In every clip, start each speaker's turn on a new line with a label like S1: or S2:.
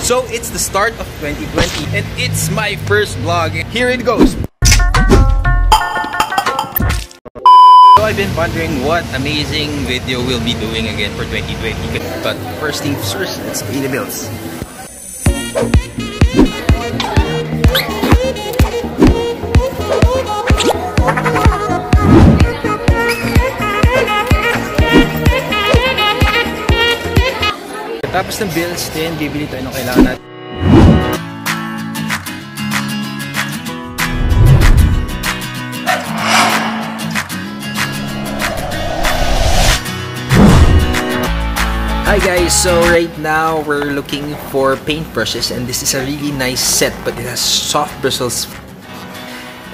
S1: So it's the start of 2020 and it's my first vlog. Here it goes. So I've been wondering what amazing video we'll be doing again for 2020. But first things first, let's pay the bills. Ng bills bibili tayo ng kailangan natin. Hi guys, so right now we're looking for paintbrushes and this is a really nice set but it has soft bristles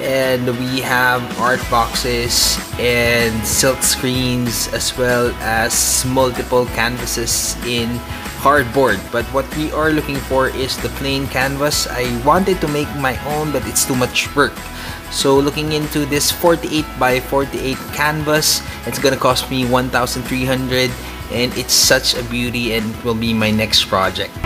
S1: and we have art boxes and silk screens as well as multiple canvases in cardboard. But what we are looking for is the plain canvas. I wanted to make my own but it's too much work. So looking into this 48 by 48 canvas it's gonna cost me 1300 and it's such a beauty and will be my next project.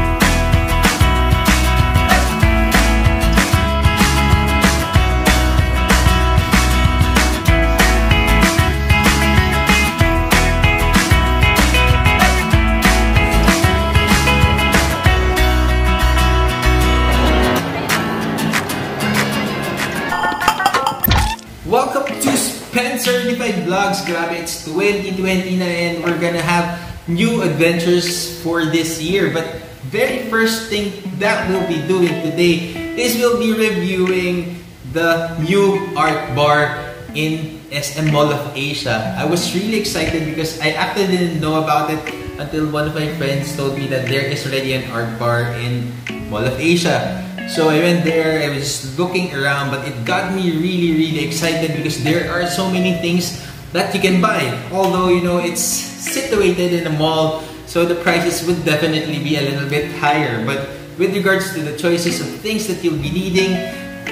S1: Certified Vlogs. Grabe, it's 2020 na and we're gonna have new adventures for this year. But very first thing that we'll be doing today is we'll be reviewing the new art bar in SM Mall of Asia. I was really excited because I actually didn't know about it until one of my friends told me that there is already an art bar in Mall of Asia. So I went there, I was looking around, but it got me really, really excited because there are so many things that you can buy. Although, you know, it's situated in a mall, so the prices would definitely be a little bit higher. But with regards to the choices of things that you'll be needing,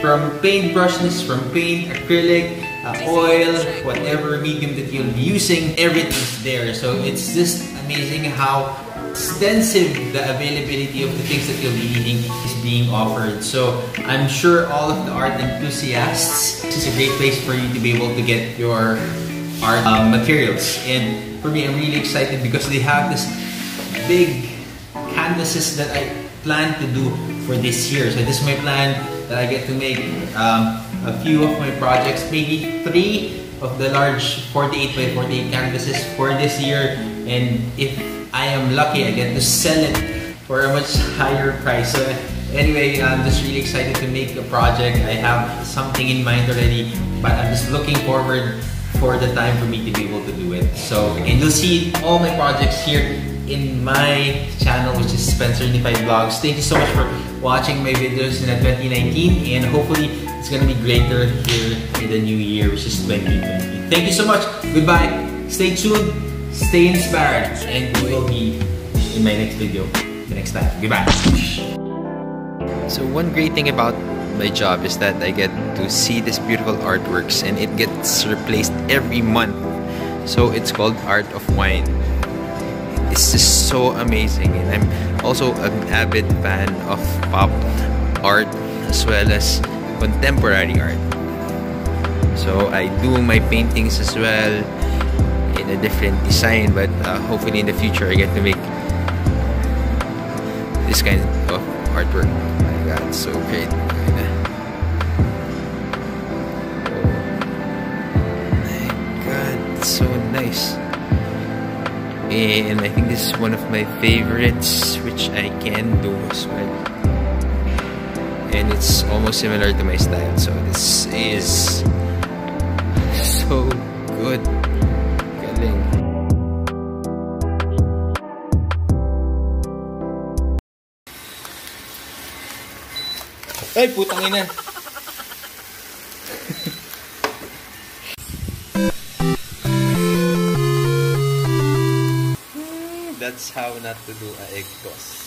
S1: from paint brushes, from paint, acrylic, uh, oil, whatever medium that you'll be using, everything's there. So it's just amazing how extensive the availability of the things that you'll be needing is being offered. So I'm sure all of the art enthusiasts, this is a great place for you to be able to get your art um, materials. And for me, I'm really excited because they have this big canvases that I plan to do for this year. So this is my plan that I get to make um, a few of my projects, maybe three of the large 48 by 48 canvases for this year. And if I am lucky, I get to sell it for a much higher price. So anyway, I'm just really excited to make a project. I have something in mind already, but I'm just looking forward for the time for me to be able to do it. So, and you'll see all my projects here in my channel, which is Spencernified Vlogs. Thank you so much for watching my videos in 2019, and hopefully it's gonna be greater here in the new year, which is 2020. Thank you so much. Goodbye. Stay tuned. Stay inspired, and we will be in my next video the next time. Goodbye. So one great thing about my job is that I get to see these beautiful artworks and it gets replaced every month. So it's called Art of Wine. It's just so amazing and I'm also an avid fan of pop art as well as contemporary art. So I do my paintings as well in a different design but uh, hopefully in the future I get to make this kind of artwork. My god, so great. so nice and I think this is one of my favorites which I can do as well and it's almost similar to my style so this is so good ay putang ina That's how not to do a egg toss.